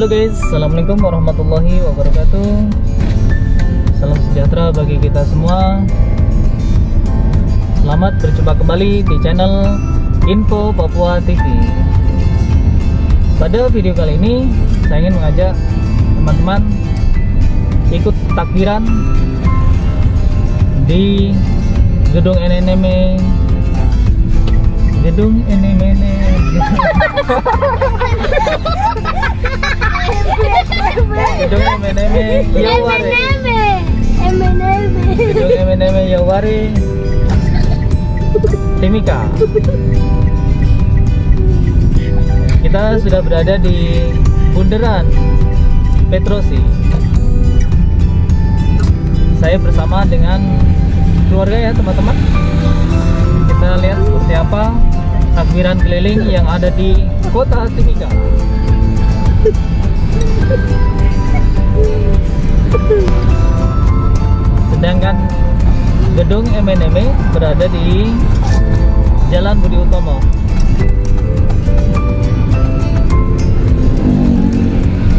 Halo guys, Assalamualaikum warahmatullahi wabarakatuh. Salam sejahtera bagi kita semua. Selamat berjumpa kembali di channel Info Papua TV Pada video kali ini Saya ingin mengajak teman-teman Ikut takbiran Di Gedung NNM Gedung NNM Timika. Kita sudah berada di Bundaran Petrosi. Saya bersama dengan keluarga ya teman-teman. Kita lihat seperti apa takbiran keliling yang ada di kota Timika Sedangkan gedung MNM berada di Jalan Budi Utomo.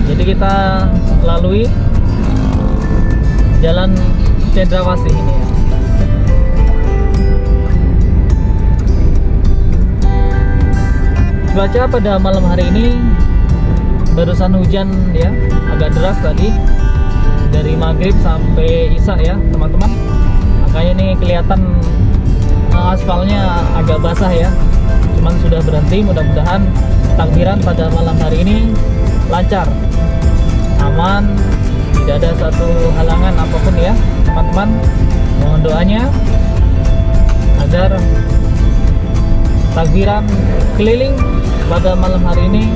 Jadi kita lalui Jalan Cendrawasih ini ya. Cuaca pada malam hari ini barusan hujan ya agak deras tadi. Dari maghrib sampai isya ya teman-teman. Makanya ini kelihatan uh, aspalnya agak basah ya. Cuman sudah berhenti mudah-mudahan takbiran pada malam hari ini lancar. Aman tidak ada satu halangan apa pun ya teman-teman. Mohon doanya agar takbiran keliling pada malam hari ini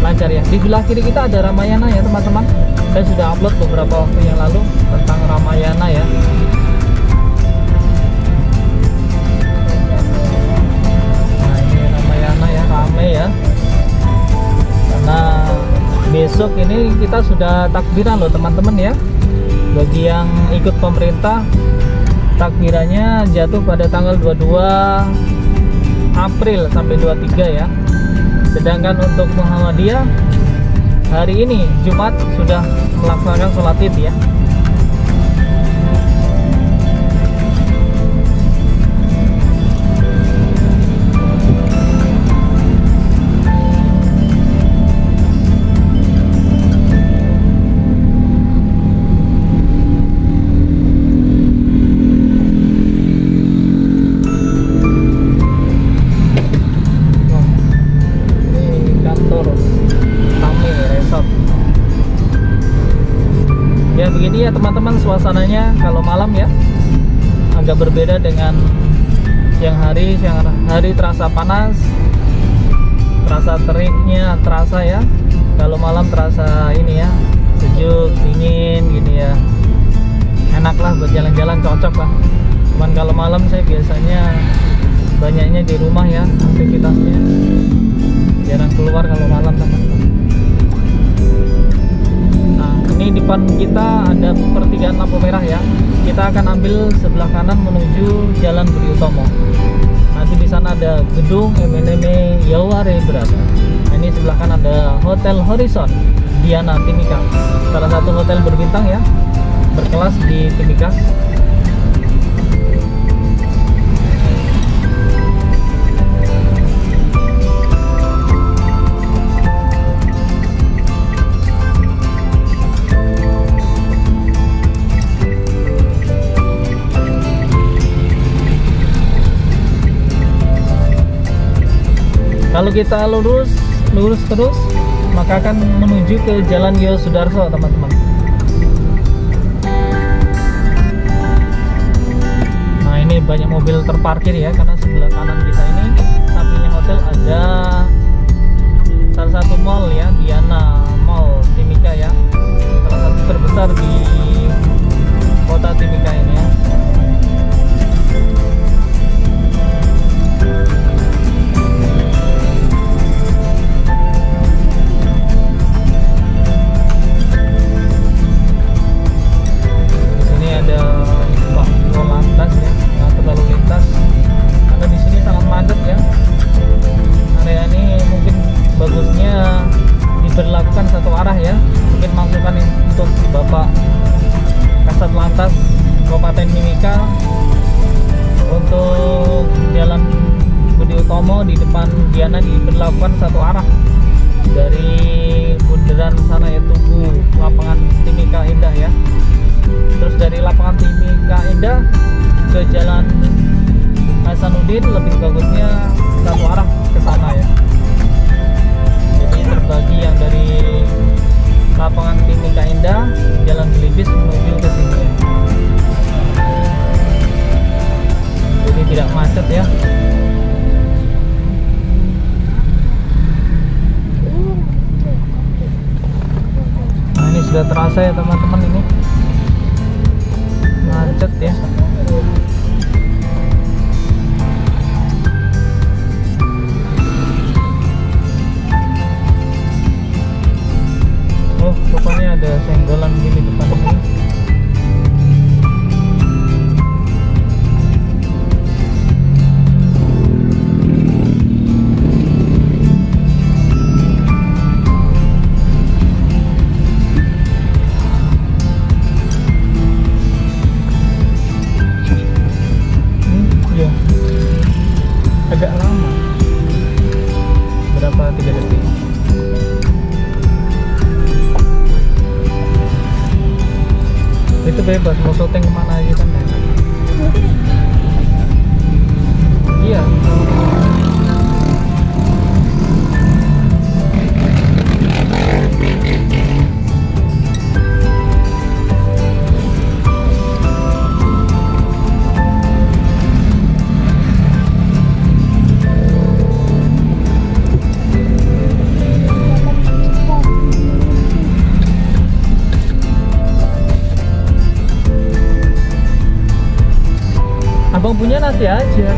lancar ya. Di sebelah kiri kita ada Ramayana ya teman-teman. Saya sudah upload beberapa waktu yang lalu tentang Ramayana ya. Nah ini Ramayana ya rame ya. Karena besok ini kita sudah takbiran loh teman-teman ya. Bagi yang ikut pemerintah takbirannya jatuh pada tanggal 22 April sampai 23 ya sedangkan untuk Muhammadiyah hari ini Jumat sudah melaksanakan sholat id ya ya teman-teman suasananya kalau malam ya agak berbeda dengan siang hari. Siang hari terasa panas terasa teriknya terasa ya. Kalau malam terasa ini ya sejuk dingin gini ya. Enak lah buat jalan-jalan cocok lah. Cuman kalau malam saya biasanya banyaknya di rumah ya aktivitasnya. Jarang keluar kalau malam teman-teman ini depan kita ada pertigaan lampu merah ya. Kita akan ambil sebelah kanan menuju jalan Budi Utomo nanti di sana ada gedung MNM Yaware berada nah, ini sebelah kanan ada Hotel Horizon Diana Timika. Salah satu hotel berbintang ya. Berkelas di Timika Kalau kita lurus, lurus terus, maka akan menuju ke Jalan Yo Sudarso, teman-teman. Nah, ini banyak mobil terparkir ya, karena sebelah kanan satu arah ya. Mungkin masukan untuk Bapak Kasat Lantas Kabupaten Mimika untuk jalan Budi Utomo di depan Diana diberlakukan satu arah dari bundaran sana ya tunggu lapangan Timika Indah ya. Terus dari lapangan Timika Indah ke jalan Hasanuddin lebih bagusnya satu arah ke sana ya terbagi yang dari lapangan Timika Indah jalan Belibis menuju ke sini. Jadi tidak macet ya. Nah ini sudah terasa ya teman-teman ini. Macet ya Abang punya nanti aja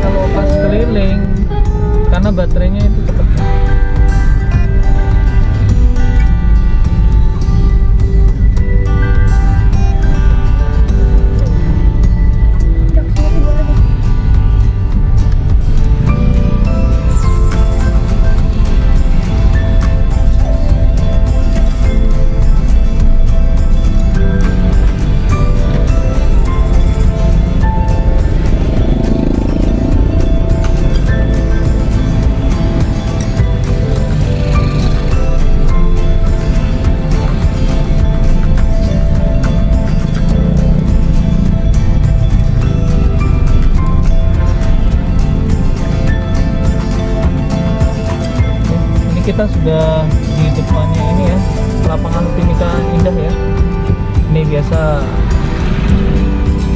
kita sudah di depannya ini ya lapangan Timika Indah ya. Ini biasa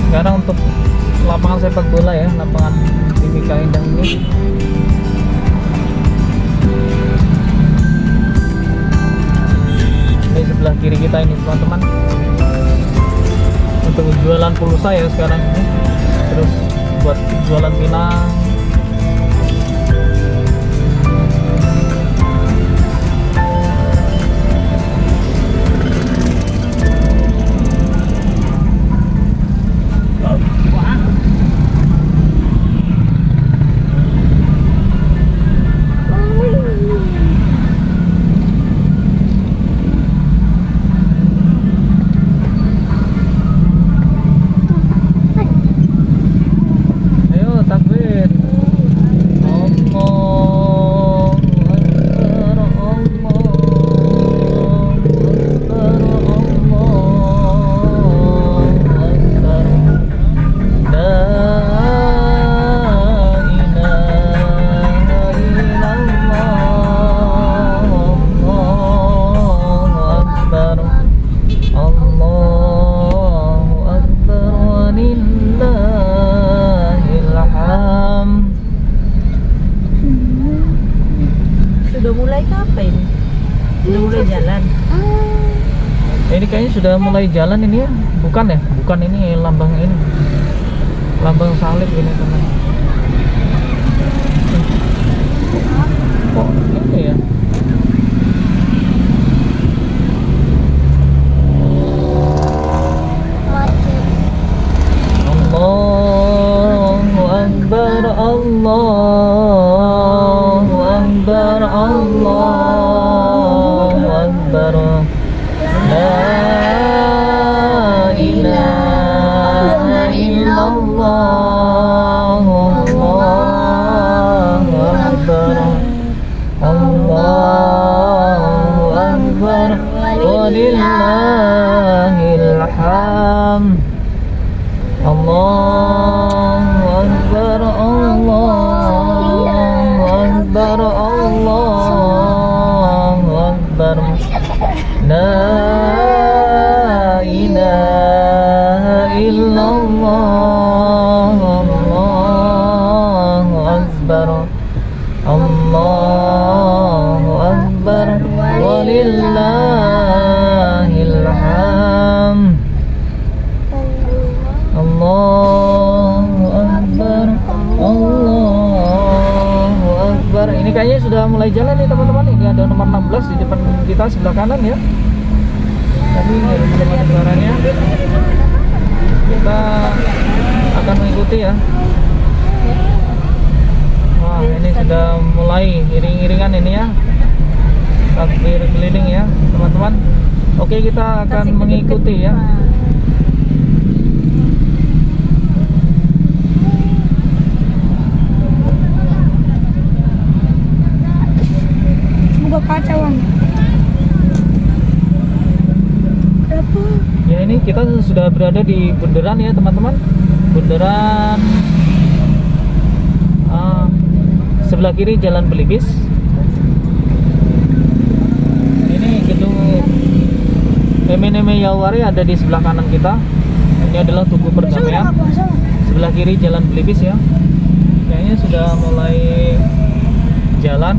sekarang untuk lapangan sepak bola ya lapangan Timika Indah ini. Ini sebelah kiri kita ini teman-teman untuk jualan pulsa ya sekarang ini terus buat jualan pinang mulai jalan ini ya, bukan ya? Bukan ini lambang ini, lambang salib ini teman. Kok ini ya? ولله الحمد Sudah mulai jalan nih teman-teman. Ini ada nomor 16 di depan kita sebelah kanan ya. Ada belum ada suaranya Kita akan mengikuti ya. Wah ini sudah mulai iring-iringan ini ya. Takbir keliling ya teman-teman. Oke kita akan mengikuti ya Ya ini kita sudah berada di bundaran ya teman-teman. Bundaran ah, Sebelah kiri Jalan Belibis. Ini gedung MNM Yawari ada di sebelah kanan kita. Ini adalah Tugu Perdamaian. Sebelah kiri Jalan Belibis ya. Kayaknya sudah mulai jalan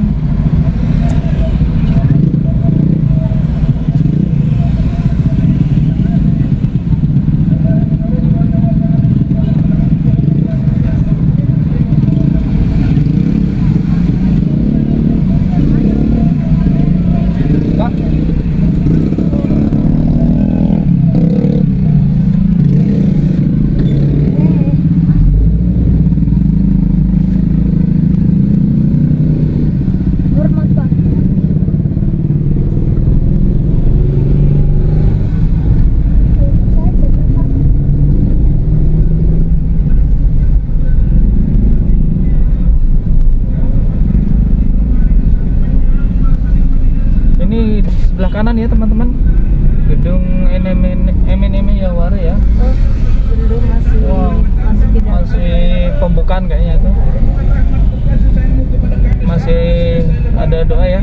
Kak, Hormat pak. ini di sebelah kanan ya teman-teman gedung MNM MNM Yawari ya Oh, belum masih Wow. masih tidak. masih pembukaan kayaknya itu masih ada doa ya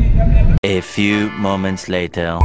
A few moments later.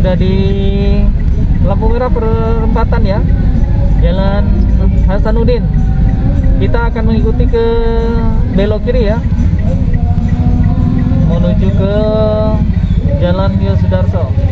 sudah di lampu merah perempatan ya. Jalan Hasanuddin. Kita akan mengikuti ke belok kiri ya. Menuju ke Jalan Yosudarso